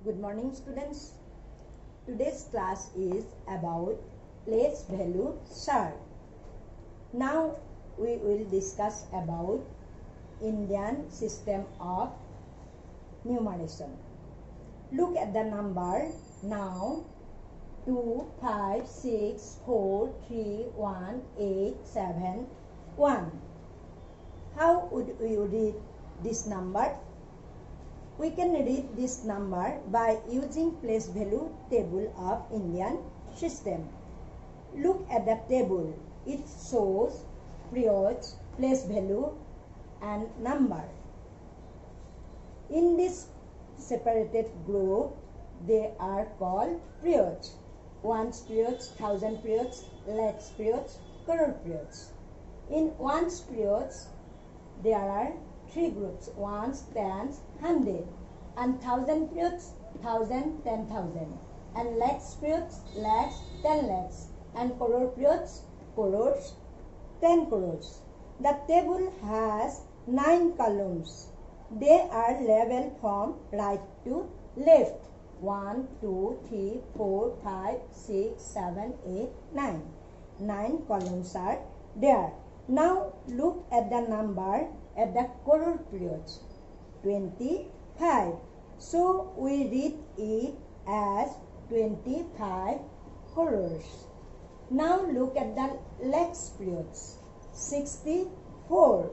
Good morning students. Today's class is about place value chart. Now we will discuss about Indian system of numeration. Look at the number now 2, 5, 6, 4, 3, 1, 8, 7, 1. How would you read this number? We can read this number by using place value table of Indian system. Look at the table. It shows periods, place value and number. In this separated group, they are called periods. Ones periods, thousand periods, lakhs periods, crore periods. In ones periods, there are three groups ones tens hundred and thousand fruits, thousand ten thousand. And lakhs fruits, lakhs ten lakhs and crore fruits, crores ten crores the table has nine columns. They are labeled from right to left. 1 2 3 4 5 6 7 8 9 nine columns are there. Now look at the number at the crore periods 25 so we read it as 25 crores now look at the lakhs periods 64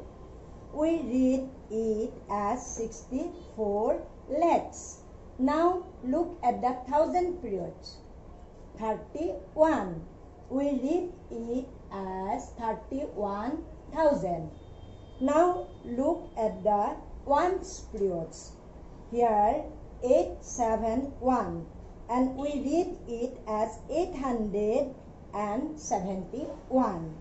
we read it as 64 lakhs now look at the thousand periods. 31 we read it as 31,000 now look at the ones periods. Here 871 and we read it as 871.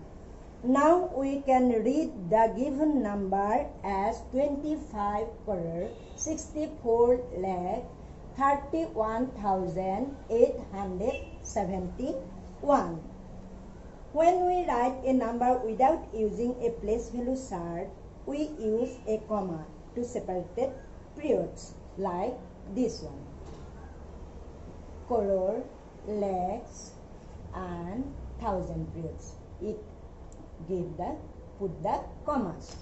Now we can read the given number as 25 crore 64 lakh 31,871. When we write a number without using a place value chart, we use a comma to separate periods like this one. Crore, lakhs and thousand periods. It give the put the commas.